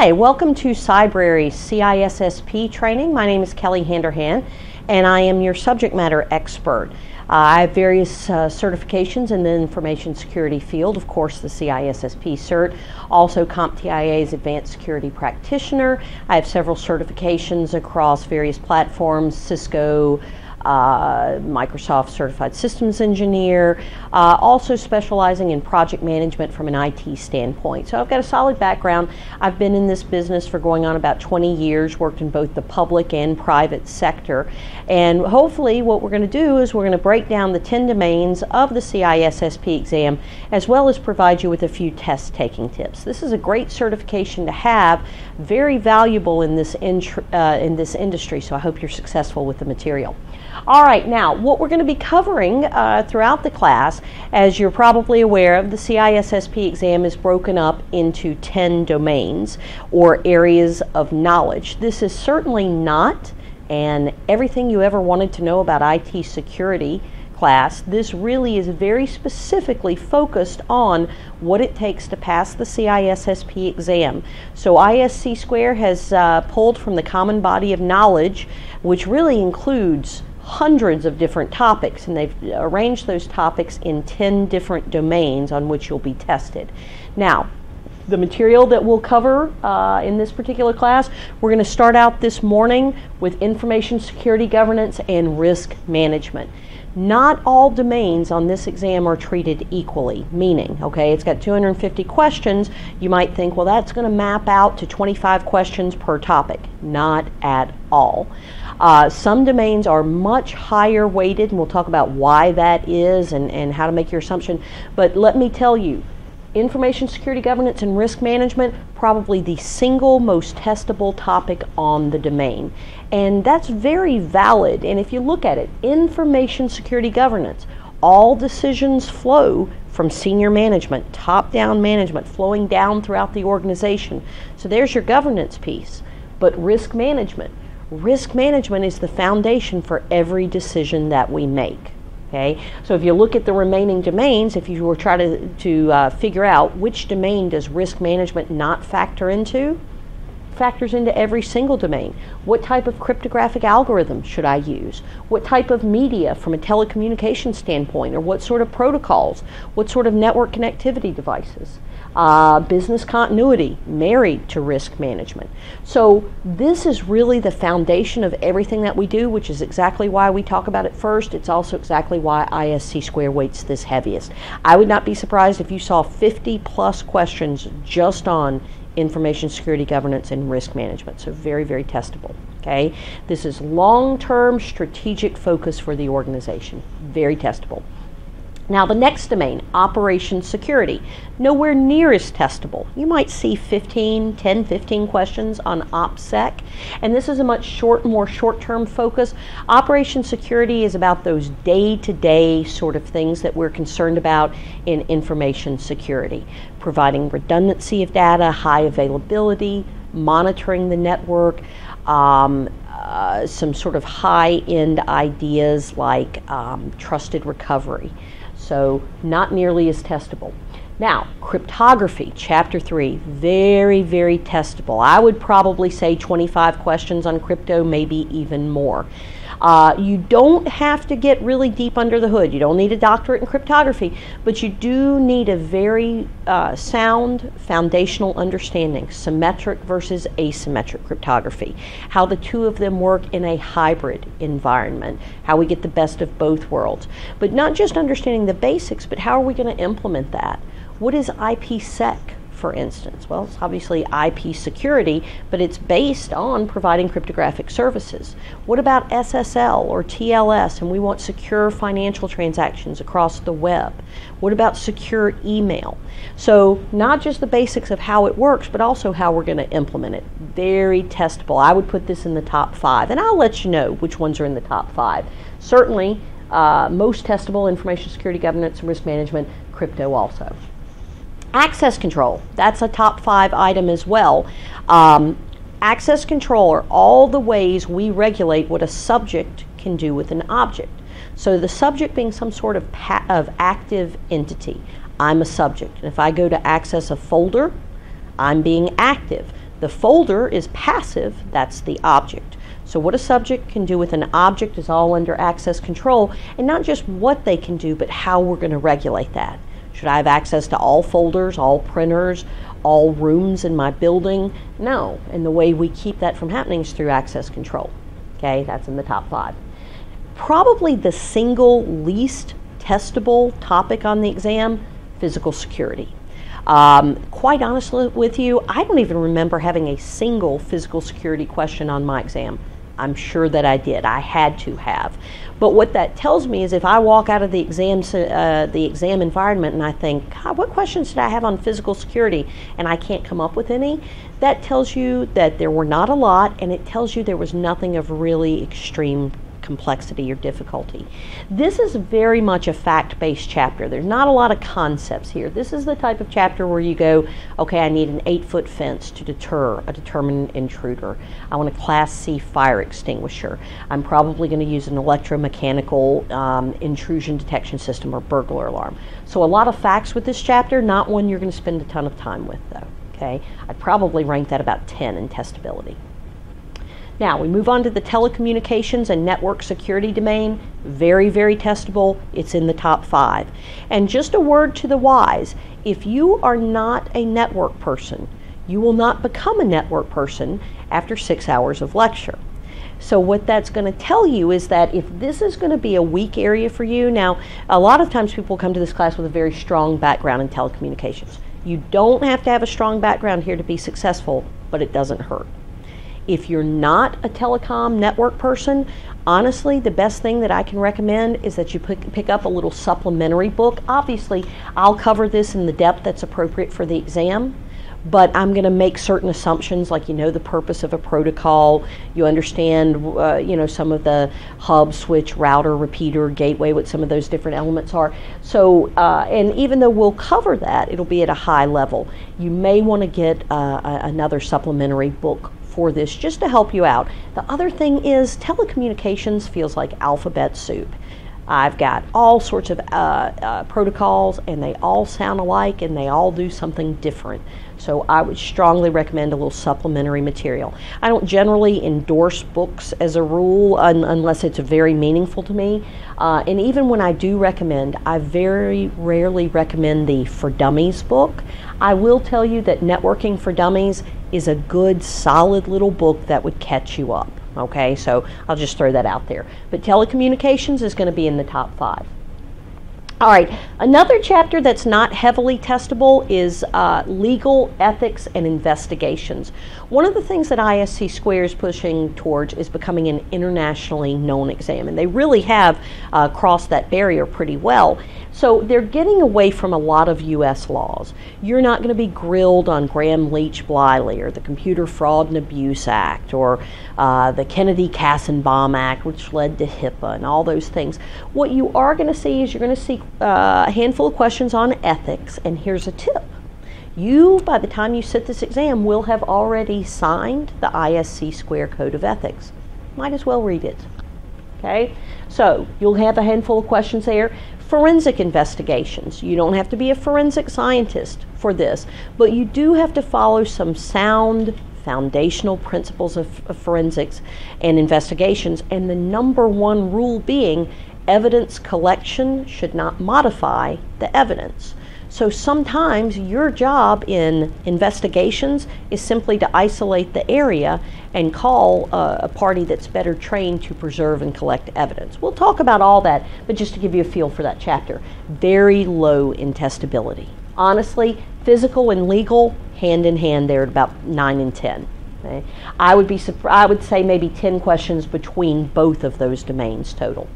Hi, welcome to Cybrary CISSP training. My name is Kelly Handerhan, and I am your subject matter expert. Uh, I have various uh, certifications in the information security field, of course, the CISSP cert, also CompTIA's Advanced Security Practitioner. I have several certifications across various platforms Cisco, uh, Microsoft Certified Systems Engineer, uh, also specializing in project management from an IT standpoint. So I've got a solid background. I've been in this business for going on about 20 years, worked in both the public and private sector. And hopefully, what we're going to do is we're going to break down the 10 domains of the CISSP exam as well as provide you with a few test taking tips. This is a great certification to have, very valuable in this, uh, in this industry, so I hope you're successful with the material. All right, now what we're going to be covering uh, throughout the class, as you're probably aware of, the CISSP exam is broken up into 10 domains or areas of knowledge. This is certainly not and everything you ever wanted to know about IT security class, this really is very specifically focused on what it takes to pass the CISSP exam. So ISC Square has uh, pulled from the common body of knowledge, which really includes hundreds of different topics, and they've arranged those topics in 10 different domains on which you'll be tested. Now, the material that we'll cover uh, in this particular class, we're going to start out this morning with information security governance and risk management. Not all domains on this exam are treated equally, meaning, okay, it's got 250 questions. You might think, well, that's going to map out to 25 questions per topic. Not at all. Uh, some domains are much higher weighted, and we'll talk about why that is and, and how to make your assumption. But let me tell you, information security governance and risk management probably the single most testable topic on the domain. And that's very valid. And if you look at it information security governance all decisions flow from senior management top down management flowing down throughout the organization. So there's your governance piece. But risk management risk management is the foundation for every decision that we make Okay, so if you look at the remaining domains, if you were trying to, to uh, figure out which domain does risk management not factor into, factors into every single domain. What type of cryptographic algorithm should I use? What type of media from a telecommunication standpoint, or what sort of protocols? What sort of network connectivity devices? Uh, business continuity, married to risk management. So, this is really the foundation of everything that we do, which is exactly why we talk about it first. It's also exactly why ISC square weights this heaviest. I would not be surprised if you saw 50 plus questions just on information security governance and risk management. So, very, very testable. Okay, this is long term strategic focus for the organization. Very testable. Now, the next domain, operation security, nowhere near as testable. You might see 15, 10, 15 questions on OPSEC, and this is a much short, more short-term focus. Operation security is about those day-to-day sort of things that we're concerned about in information security, providing redundancy of data, high availability, monitoring the network, um, uh, some sort of high-end ideas like um, trusted recovery so not nearly as testable. Now, cryptography, chapter 3, very, very testable. I would probably say 25 questions on crypto, maybe even more. Uh, you don't have to get really deep under the hood. You don't need a doctorate in cryptography, but you do need a very uh, sound foundational understanding, symmetric versus asymmetric cryptography, how the two of them work in a hybrid environment, how we get the best of both worlds. But not just understanding the basics, but how are we going to implement that? What is IPsec? For instance? Well, it's obviously IP security, but it's based on providing cryptographic services. What about SSL or TLS and we want secure financial transactions across the web? What about secure email? So, not just the basics of how it works, but also how we're going to implement it. Very testable. I would put this in the top five, and I'll let you know which ones are in the top five. Certainly, uh, most testable information security governance and risk management, crypto also. Access control, that's a top five item as well. Um, access control are all the ways we regulate what a subject can do with an object. So the subject being some sort of, of active entity. I'm a subject. And if I go to access a folder, I'm being active. The folder is passive, that's the object. So, what a subject can do with an object is all under access control, and not just what they can do, but how we're going to regulate that. Should I have access to all folders, all printers, all rooms in my building? No. And the way we keep that from happening is through access control. Okay, that's in the top five. Probably the single least testable topic on the exam physical security. Um, quite honestly with you, I don't even remember having a single physical security question on my exam. I'm sure that I did. I had to have. But what that tells me is if I walk out of the exam, uh, the exam environment and I think, God, what questions did I have on physical security? And I can't come up with any, that tells you that there were not a lot and it tells you there was nothing of really extreme complexity or difficulty. This is very much a fact based chapter. There's not a lot of concepts here. This is the type of chapter where you go, okay, I need an eight foot fence to deter a determined intruder. I want a Class C fire extinguisher. I'm probably going to use an electromechanical um, intrusion detection system or burglar alarm. So, a lot of facts with this chapter, not one you're going to spend a ton of time with, though. Okay, I'd probably rank that about 10 in testability. Now we move on to the telecommunications and network security domain. Very, very testable. It's in the top five. And just a word to the wise if you are not a network person, you will not become a network person after six hours of lecture. So, what that's going to tell you is that if this is going to be a weak area for you, now, a lot of times people come to this class with a very strong background in telecommunications. You don't have to have a strong background here to be successful, but it doesn't hurt. If you're not a telecom network person, honestly, the best thing that I can recommend is that you pick, pick up a little supplementary book. Obviously, I'll cover this in the depth that's appropriate for the exam but I'm going to make certain assumptions, like you know the purpose of a protocol, you understand, uh, you know some of the hub, switch, router, repeater, gateway, what some of those different elements are. So, uh, and even though we'll cover that, it'll be at a high level. You may want to get uh, another supplementary book for this just to help you out. The other thing is telecommunications feels like alphabet soup. I've got all sorts of uh, uh, protocols, and they all sound alike, and they all do something different. So I would strongly recommend a little supplementary material. I don't generally endorse books as a rule un- unless it's very meaningful to me. Uh, and even when I do recommend, I very rarely recommend the For Dummies book. I will tell you that Networking for Dummies is a good, solid little book that would catch you up. Okay, so I'll just throw that out there. But telecommunications is going to be in the top five. All right, another chapter that's not heavily testable is uh, legal ethics and investigations. One of the things that ISC Square is pushing towards is becoming an internationally known exam, and they really have uh, crossed that barrier pretty well. So they're getting away from a lot of U.S. laws. You're not going to be grilled on Gramm Leach Bliley or the Computer Fraud and Abuse Act or uh, the Kennedy Kassenbaum Act, which led to HIPAA and all those things. What you are going to see is you're going to see uh, a handful of questions on ethics, and here's a tip. You, by the time you sit this exam, will have already signed the ISC Square Code of Ethics. Might as well read it. Okay? So you'll have a handful of questions there forensic investigations. You don't have to be a forensic scientist for this, but you do have to follow some sound foundational principles of, of, forensics and investigations, and the number one rule being evidence collection should not modify the evidence. So sometimes your job in investigations is simply to isolate the area and call uh, a party that's better trained to preserve and collect evidence. We'll talk about all that, but just to give you a feel for that chapter, very low in testability. Honestly, physical and legal hand in hand there at about 9 and 10. Okay? I would be I would say maybe 10 questions between both of those domains total.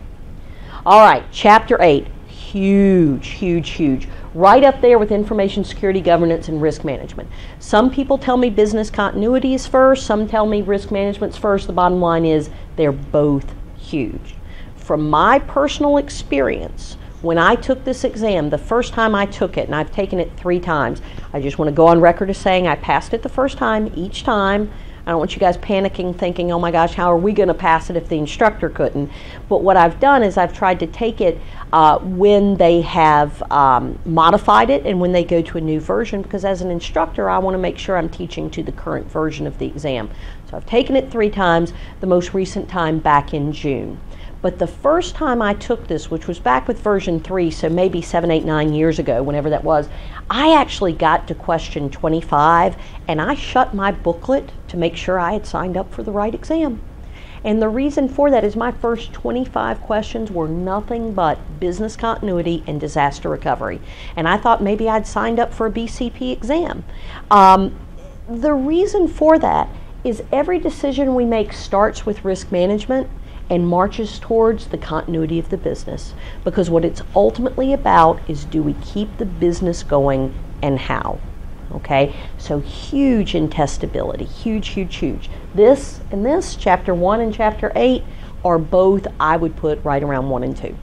All right, chapter 8, huge, huge, huge right up there with information security governance and risk management. Some people tell me business continuity is first, some tell me risk management's first. The bottom line is they're both huge. From my personal experience, when I took this exam, the first time I took it, and I've taken it three times, I just want to go on record as saying I passed it the first time each time. I don't want you guys panicking, thinking, oh my gosh, how are we going to pass it if the instructor couldn't? But what I've done is I've tried to take it uh, when they have um, modified it and when they go to a new version, because as an instructor, I want to make sure I'm teaching to the current version of the exam. So I've taken it three times, the most recent time back in June. But the first time I took this, which was back with version 3, so maybe seven, eight, nine years ago, whenever that was, I actually got to question 25 and I shut my booklet to make sure I had signed up for the right exam. And the reason for that is my first 25 questions were nothing but business continuity and disaster recovery. And I thought maybe I'd signed up for a BCP exam. Um, the reason for that is every decision we make starts with risk management and marches towards the continuity of the business. Because what it's ultimately about is do we keep the business going and how? Okay, so huge intestability, huge, huge, huge. This and this, chapter one and chapter eight, are both, I would put right around one and two.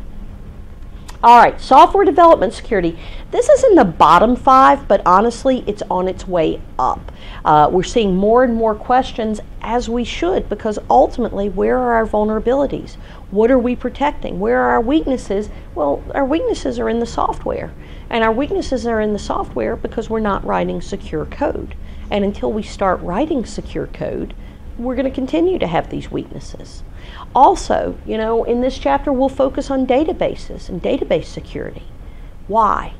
All right, software development security. This is in the bottom five, but honestly, it's on its way up. Uh, we're seeing more and more questions, as we should, because ultimately, where are our vulnerabilities? What are we protecting? Where are our weaknesses? Well, our weaknesses are in the software. And our weaknesses are in the software because we're not writing secure code. And until we start writing secure code, we're going to continue to have these weaknesses. Also, you know, in this chapter, we'll focus on databases and database security. Why?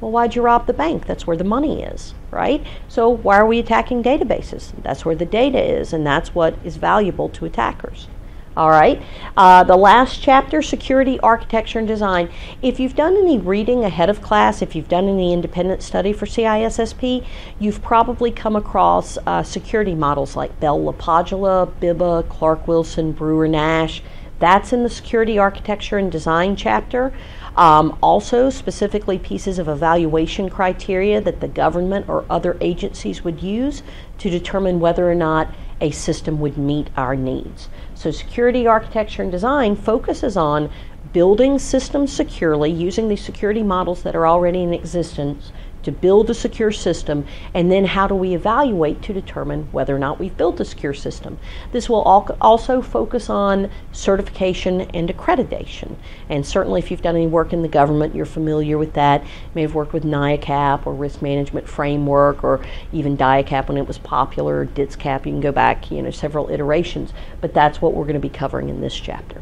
Well, why'd you rob the bank? That's where the money is, right? So, why are we attacking databases? That's where the data is, and that's what is valuable to attackers. All right. Uh, the last chapter, security, architecture, and design. If you've done any reading ahead of class, if you've done any independent study for CISSP, you've probably come across uh, security models like Bell LaPadula, BIBA, Clark Wilson, Brewer Nash. That's in the security, architecture, and design chapter. Um, also, specifically pieces of evaluation criteria that the government or other agencies would use to determine whether or not a system would meet our needs. So, security architecture and design focuses on building systems securely using the security models that are already in existence to build a secure system, and then how do we evaluate to determine whether or not we've built a secure system. This will also focus on certification and accreditation. And certainly, if you've done any work in the government, you're familiar with that. You may have worked with NIACAP or Risk Management Framework or even DIACAP when it was popular, DITSCAP. You can go back, you know, several iterations, but that's what we're going to be covering in this chapter.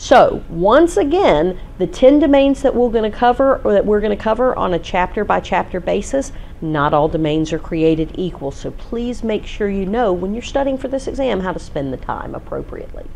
So once again, the 10 domains that we're going to cover or that we're going to cover on a chapter by chapter basis, not all domains are created equal. So please make sure you know when you're studying for this exam how to spend the time appropriately.